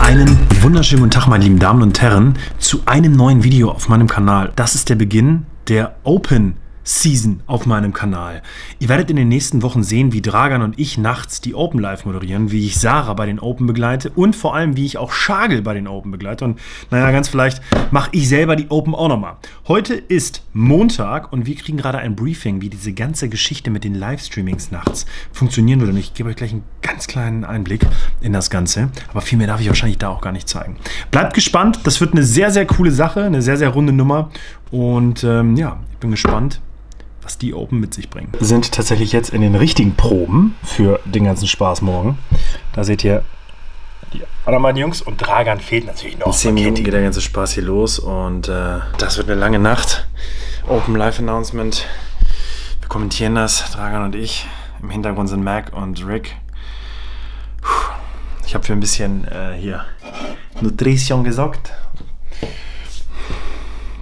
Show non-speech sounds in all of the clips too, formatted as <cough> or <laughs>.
Einen wunderschönen guten Tag, meine lieben Damen und Herren, zu einem neuen Video auf meinem Kanal. Das ist der Beginn der Open Season auf meinem Kanal. Ihr werdet in den nächsten Wochen sehen, wie Dragan und ich nachts die Open Live moderieren, wie ich Sarah bei den Open begleite und vor allem, wie ich auch Schagel bei den Open begleite. Und naja, ganz vielleicht mache ich selber die Open auch nochmal. Heute ist Montag und wir kriegen gerade ein Briefing, wie diese ganze Geschichte mit den Livestreamings nachts funktionieren würde. Und ich gebe euch gleich einen ganz kleinen Einblick in das Ganze. Aber viel mehr darf ich wahrscheinlich da auch gar nicht zeigen. Bleibt gespannt, das wird eine sehr, sehr coole Sache, eine sehr, sehr runde Nummer. Und ähm, ja, ich bin gespannt, was die Open mit sich bringen. Wir sind tatsächlich jetzt in den richtigen Proben für den ganzen Spaß morgen. Da seht ihr die anderen beiden Jungs und Dragan fehlt natürlich noch. In 10 Minuten geht der ganze Spaß hier los und äh, das wird eine lange Nacht. Open Live Announcement. Wir kommentieren das, Dragan und ich. Im Hintergrund sind Mac und Rick. Puh. Ich habe für ein bisschen äh, hier Nutrition gesorgt.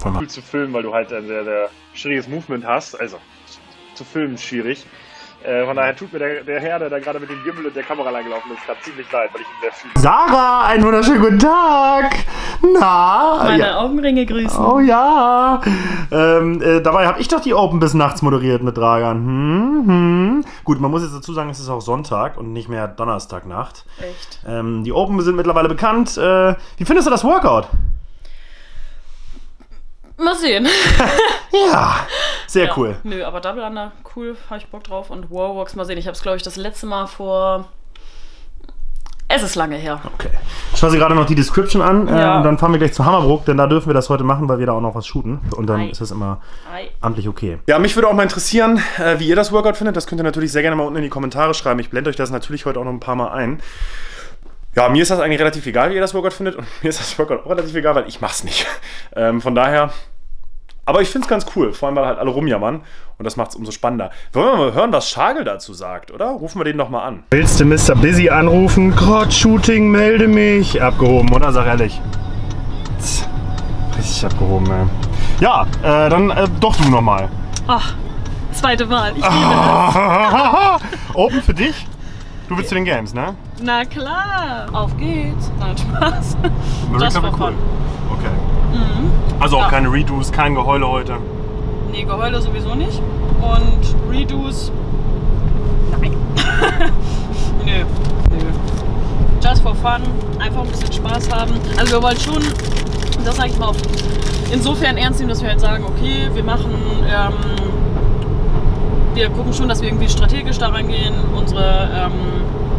Wollen wir Cool zu filmen, weil du halt ein sehr, sehr schwieriges Movement hast. Also, zu filmen ist schwierig. Äh, von daher tut mir der, der Herr, der da gerade mit dem Gimbal und der Kamera reingelaufen ist, gerade ziemlich leid, weil ich ihn sehr fühle. Sarah, einen wunderschönen guten Tag. Na, Meine ja. Augenringe grüßen. Oh ja. Ähm, äh, dabei habe ich doch die Open bis nachts moderiert mit Dragan. Hm, hm. Gut, man muss jetzt dazu sagen, es ist auch Sonntag und nicht mehr Donnerstagnacht. Echt. Ähm, die Open sind mittlerweile bekannt. Äh, wie findest du das Workout? Mal sehen. <laughs> Ja, sehr Ja. cool. Nö, aber Double Under, cool, habe ich Bock drauf. Und Warwalks, mal sehen. Ich habe es, glaube ich, das letzte Mal vor. Es ist lange her. Okay. Ich schaue sie gerade noch die Description an äh, Ja. und dann fahren wir gleich zu Hammerbrook, denn da dürfen wir das heute machen, weil wir da auch noch was shooten. Und dann Ei. ist das immer Ei. amtlich okay. Ja, mich würde auch mal interessieren, äh, wie ihr das Workout findet. Das könnt ihr natürlich sehr gerne mal unten in die Kommentare schreiben. Ich blende euch das natürlich heute auch noch ein paar Mal ein. Ja, mir ist das eigentlich relativ egal, wie ihr das Workout findet. Und <laughs> mir ist das Workout auch relativ egal, weil ich mach's nicht. <laughs> Ähm, von daher. Aber ich find's ganz cool, vor allem weil halt alle rumjammern. Und das macht's umso spannender. Wollen wir mal hören, was Schagel dazu sagt, oder? Rufen wir den doch mal an. Willst du Mr. Busy anrufen? Crotch-Shooting, melde mich. Abgehoben, oder? Sag ehrlich. Richtig abgehoben, ey. Ja, äh, dann äh, doch du nochmal. Ach, zweite Wahl. Ich <laughs> liebe Open für dich? Du willst zu den Games, ne? Na klar. Auf geht's. Nein, Spaß. Just for fun. Okay. Also auch Ja. keine Redos, kein Geheule heute. Nee, Geheule sowieso nicht. Und Redos. Nein. <laughs> Nö. Nö. Just for fun. Einfach ein bisschen Spaß haben. Also wir wollen schon, das sage ich mal, auf, insofern ernst nehmen, dass wir halt sagen, okay, wir machen, ähm, wir gucken schon, dass wir irgendwie strategisch da rangehen, unsere, ähm,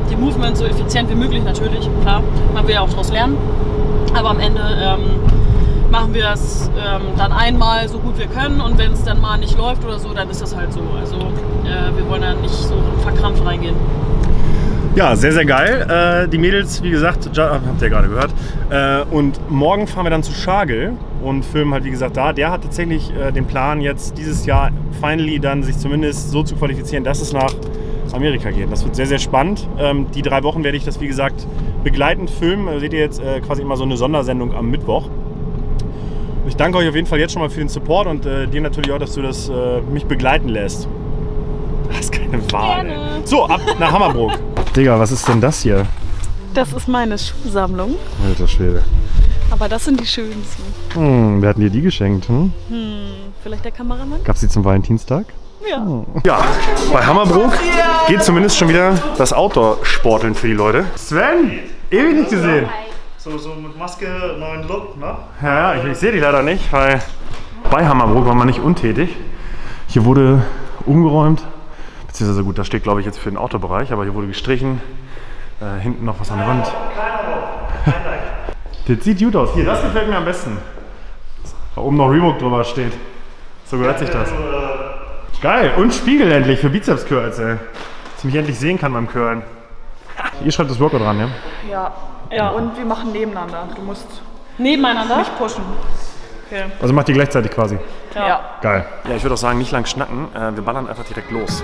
die Movement so effizient wie möglich natürlich, klar, man will ja auch daraus lernen. Aber am Ende ähm, machen wir es ähm, dann einmal so gut wir können und wenn es dann mal nicht läuft oder so, dann ist das halt so. Also äh, wir wollen da nicht so verkrampft reingehen. Ja, sehr, sehr geil. Äh, die Mädels, wie gesagt, habt ihr gerade gehört. Äh, und morgen fahren wir dann zu Schagel und filmen halt, wie gesagt, da. Der hat tatsächlich äh, den Plan, jetzt dieses Jahr finally dann sich zumindest so zu qualifizieren, dass es nach Amerika geht. Das wird sehr, sehr spannend. Ähm, die drei Wochen werde ich das, wie gesagt, begleitend filmen. Da seht ihr jetzt äh, quasi immer so eine Sondersendung am Mittwoch. Ich danke euch auf jeden Fall jetzt schon mal für den Support und äh, dir natürlich auch, dass du das äh, mich begleiten lässt. Das ist keine Wahl. Gerne. Ey. So, ab nach Hammerbrook. <laughs> Digga, was ist denn das hier? Das ist meine Schuhsammlung, Alter Schwede. aber das sind die schönsten. Hm, wer hat dir die geschenkt? Hm? Vielleicht der Kameramann? Gab's die zum Valentinstag? Ja. Ja, bei Hammerbrook geht zumindest schon wieder das Outdoor-Sporteln für die Leute. Sven, ewig nicht gesehen. So, so mit Maske, neuen Look, ne? Ja, ja, ich, ich sehe die leider nicht, weil bei Hammerbrook war man nicht untätig. Hier wurde umgeräumt, beziehungsweise gut, das steht glaube ich jetzt für den Autobereich, aber hier wurde gestrichen. Äh, hinten noch was an der Wand. Das sieht gut aus. Hier, das gefällt mir am besten. Da oben noch Reebok drüber steht. So gehört sich das. Geil. Und Spiegel endlich für Bizeps-Curls, ey. Dass ich mich endlich sehen kann beim Curlen. Ihr schreibt das Workout dran, ja? Ja. Ja. Und wir machen nebeneinander. Du musst Nebeneinander? nicht pushen. Okay. Also macht ihr gleichzeitig quasi. Ja. Geil. Ja, ich würde auch sagen, nicht lang schnacken. Äh, wir ballern einfach direkt los.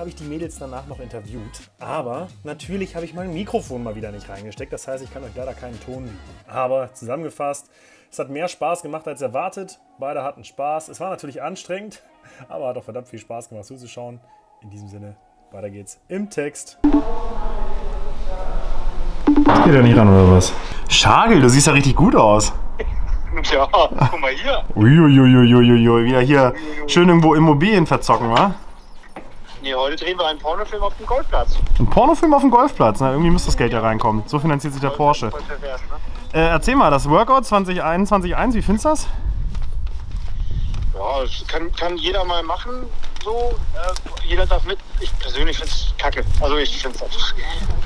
Habe ich die Mädels danach noch interviewt, aber natürlich habe ich mein Mikrofon mal wieder nicht reingesteckt. Das heißt, ich kann euch leider keinen Ton bieten. Aber zusammengefasst, es hat mehr Spaß gemacht als erwartet. Beide hatten Spaß. Es war natürlich anstrengend, aber hat auch verdammt viel Spaß gemacht zuzuschauen. In diesem Sinne, weiter geht's im Text. Das geht ja nicht ran, oder was? Schagel, du siehst ja richtig gut aus. <laughs> Ja, guck mal hier. Uiuiuiuiui, wieder hier schön irgendwo Immobilien verzocken, wa? Nee, heute drehen wir einen Pornofilm auf dem Golfplatz. Ein Pornofilm auf dem Golfplatz, na, irgendwie müsste das Geld ja reinkommen. So finanziert sich der Porsche. Pervers, ne? Äh, erzähl mal, das Workout 2021, wie findest du das? Ja, das kann, kann jeder mal machen, so. Äh, jeder darf mit. Ich persönlich finde es kacke. Also ich finde es einfach.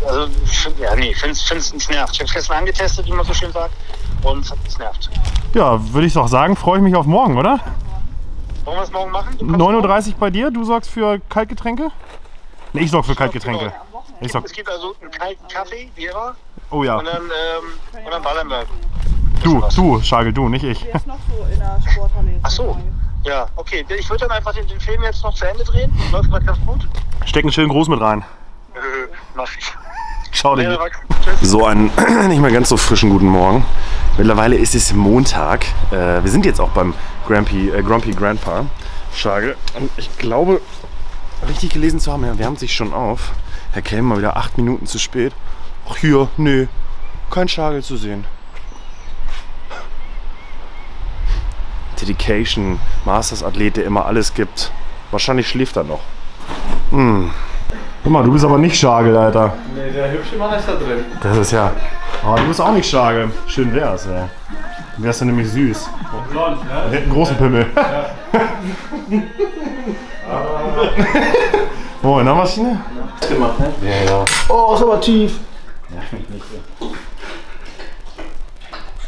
Also, find, ja, nee, finde es es nervt. Ich habe es gestern angetestet, wie man so schön sagt. Und es nervt. Ja, würde ich doch sagen, freue ich mich auf morgen, oder? Wollen wir es morgen machen? Du kannst 9.30 Uhr bei dir, du sorgst für Kaltgetränke? Ne, ich sorge für Kaltgetränke. Ich sorg. Es gibt also einen kalten Kaffee, immer. Oh ja. Und dann, ähm, und dann ballern wir. Du, du, Schagel, du, nicht ich. Wer ist noch so in der Sporthalle jetzt? Ach so. Ja, okay. Ich würde dann einfach den, den Film jetzt noch zu Ende drehen. Läuft gerade ganz gut. Steck einen schönen Gruß mit rein. Äh, mach ich. Schau dir. So, einen <clears throat> nicht mehr ganz so frischen guten Morgen. Mittlerweile ist es Montag. Äh, wir sind jetzt auch beim Grumpy, äh, Grumpy Grandpa. Schagel. Und ich glaube, richtig gelesen zu haben, ja, wärmt sich schon auf. Herr Kelm mal wieder acht Minuten zu spät. Ach hier, nee, kein Schagel zu sehen. Dedication, Masters-Athlet, der immer alles gibt. Wahrscheinlich schläft er noch. Hm. Guck mal, du bist aber nicht Schagel, Alter. Nee, der hübsche Mann ist da drin. Das ist ja. Aber du bist auch nicht Schagel. Schön wär's, ey. Wärst du nämlich süß. Blond, ne? Er hätte einen großen Pimmel. oh, in der Maschine? Gemacht, ne? Ja, ja. Oh, ist aber tief.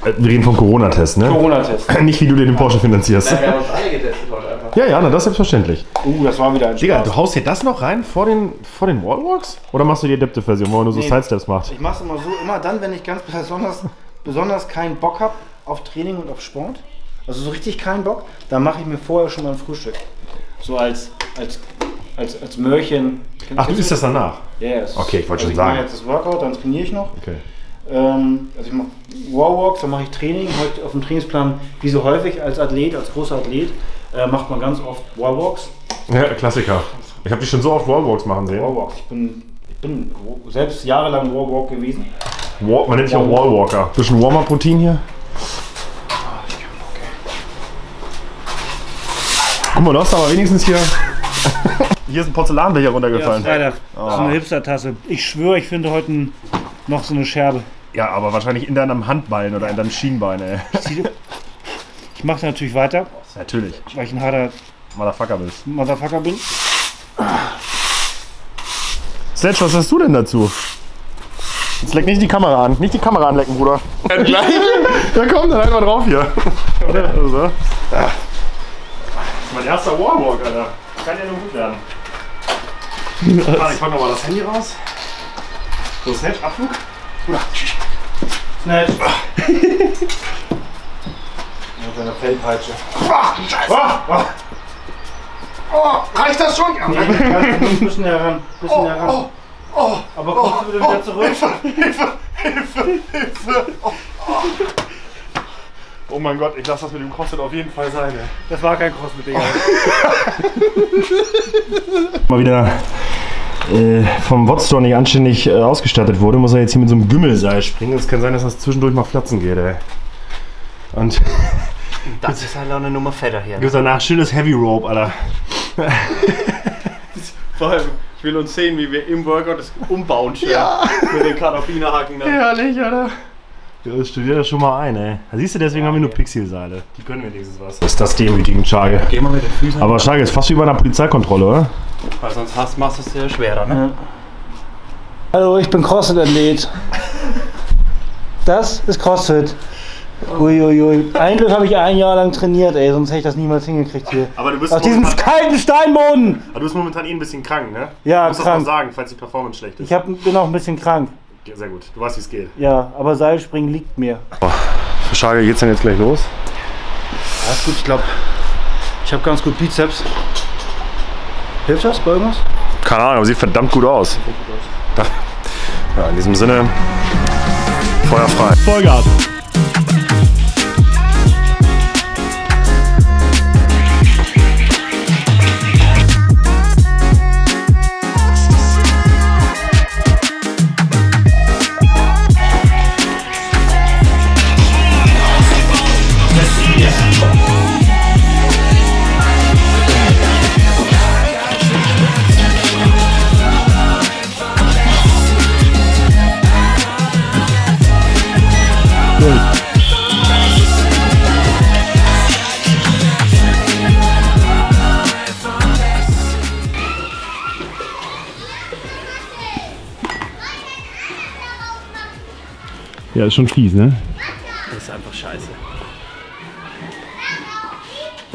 Äh, Wir reden vom Corona-Test, ne? Corona-Test. <clears throat> Nicht wie du dir den Porsche finanzierst. Wir haben uns alle getestet heute einfach. Ja, ja, na, das ist selbstverständlich. Uh, das war wieder ein Digga, Spaß. du haust dir das noch rein vor den, vor den Wallwalks? Oder machst du die Adaptive-Version, wo man nur so Nee. Sidesteps macht? Ich mach's immer so, immer dann, wenn ich ganz besonders, besonders keinen Bock habe auf Training und auf Sport. Also so richtig keinen Bock, dann mache ich mir vorher schon mal ein Frühstück. So als, als, als, als Möhrchen. Ach, du isst das danach? Ja, yes. Okay, ich wollte also schon ich sagen. mache jetzt das Workout, dann trainiere ich noch. Okay. Ähm, also ich mache Warwalks, dann mache ich Training. Heute auf dem Trainingsplan, wie so häufig als Athlet, als großer Athlet, äh, macht man ganz oft Warwalks. Ja, Klassiker. Ich habe dich schon so oft Wallwalks machen sehen. Warwalks. Ich bin, ich bin selbst jahrelang Warwalk gewesen. Wall, man nennt dich auch Wallwalker. Bisschen Warm-Up-Routine hier. Guck mal, du hast aber wenigstens hier. <laughs> Hier ist ein Porzellanbecher runtergefallen. Ja, Freitag. So eine Hipster-Tasse. Ich schwöre, ich finde heute noch so eine Scherbe. aber wahrscheinlich in deinem Handbein oder in deinem Schienbein, ey. Ich mache natürlich weiter, Natürlich. weil ich ein harter Motherfucker bist. Motherfucker bin. Sledge, was hast du denn dazu? Jetzt leck nicht die Kamera an. Nicht die Kamera anlecken, Bruder. ja komm, dann halt mal drauf hier. Oder? Also. Ja. Das ist mein erster Wallwalk, Alter. Kann ja nur gut werden. <laughs> Warte, ich pack noch mal das Handy raus. So, Snatch, Abflug. Snatch. <laughs> Mit seiner Fellpeitsche. Ah, ah. Oh, reicht das schon? Ja, Ein bisschen heran. Ein bisschen heran. Aber kommst du wieder, wieder zurück? Oh mein Gott, ich lasse das mit dem CrossFit auf jeden Fall sein. Ey. Das war kein Crossfit, Digga. <laughs> Mal wieder äh, vom Wotstore nicht anständig äh, ausgestattet wurde, muss er jetzt hier mit so einem Gümmelseil springen. Es kann sein, dass das zwischendurch mal flatzen geht, ey. Und <laughs> Das ist halt auch eine Nummer fetter hier. gibt danach schönes Heavy Rope, Alter. <laughs> Vor allem, ich will uns sehen, wie wir im Workout das umbauen schön. Mit den Karabinerhaken. Herrlich, Alter. Ja, das studiert das schon mal ein, ey. Da siehst du, deswegen haben wir nur Pixelseile. Die können wenigstens was. Das ist das demütigend, Schage. Geh mal mit den Füßen. Aber Schage ist fast wie bei einer Polizeikontrolle, oder? Weil sonst hast, machst du es dir schwerer, ne? Hallo, ich bin Crossfit-Athlet. Das ist Crossfit. Uiuiui. Ein Glück habe ich ein Jahr lang trainiert, ey, sonst hätte ich das niemals hingekriegt hier. Aber du bist, Auf diesem kalten Steinboden! aber du bist momentan eh ein bisschen krank, ne? Ja, du musst das mal krank. sagen, falls die Performance schlecht ist. Ich hab, bin auch ein bisschen krank. Ja, Sehr gut, du weißt, wie es geht. Ja, aber Seilspringen liegt mir. Für Schage geht's dann jetzt gleich los. Ja, ist gut, ich glaube, ich habe ganz gut Bizeps. Hilft das bei irgendwas? Keine Ahnung, aber sieht verdammt gut aus. Ja, in diesem Sinne, Feuer frei. Vollgas. Ja, ist schon fies, ne? Das ist einfach scheiße.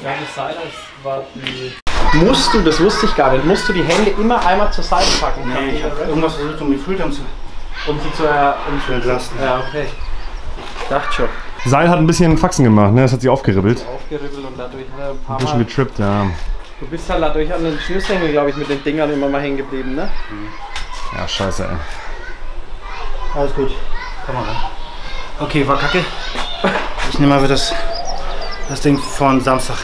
Ja, das Seil das war die. Musst du, das wusste ich gar nicht, musst du die Hände immer einmal zur Seite packen? Nee, ich habe irgendwas versucht, um die Schultern zu, Um sie zu, um zu entlasten. Ja, okay. Ich dachte schon. Seil hat ein bisschen Faxen gemacht, ne? Das hat sich aufgeribbelt. Aufgeribbelt und dadurch hat er ein paar Ein bisschen Mal. getrippt, ja. Du bist halt dadurch an den Schnürsenkeln, glaube ich, mit den Dingern immer mal hängen geblieben, ne? Ja, scheiße, ey. Alles gut. Komm mal rein. Okay, war kacke. Ich nehme mal wieder das, das Ding von Samstag.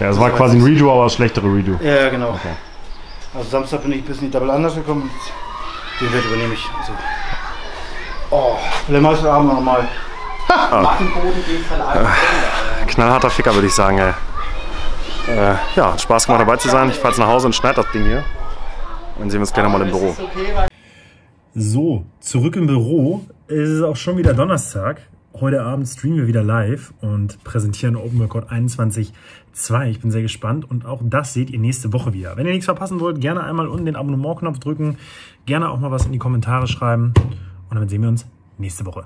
Ja, es war quasi ein Redo, aber das schlechtere Redo. Ja, ja, genau. Also Samstag bin ich bis in die Double anders gekommen den Wert übernehme ich. Also. Oh, vielleicht heute Abend noch mal. Mattenboden geht halt einfach. Knallharter Ficker, würde ich sagen, ey. Äh, ja, hat Spaß gemacht dabei zu sein. Ich fahr jetzt nach Hause und schneide das Ding hier. Und dann sehen wir uns gleich nochmal im Büro. So, zurück im Büro. Es ist auch schon wieder Donnerstag. Heute Abend streamen wir wieder live und präsentieren Open Workout 21.2. Ich bin sehr gespannt und auch das seht ihr nächste Woche wieder. Wenn ihr nichts verpassen wollt, gerne einmal unten den Abonnement-Knopf drücken. Gerne auch mal was in die Kommentare schreiben. Und dann sehen wir uns nächste Woche.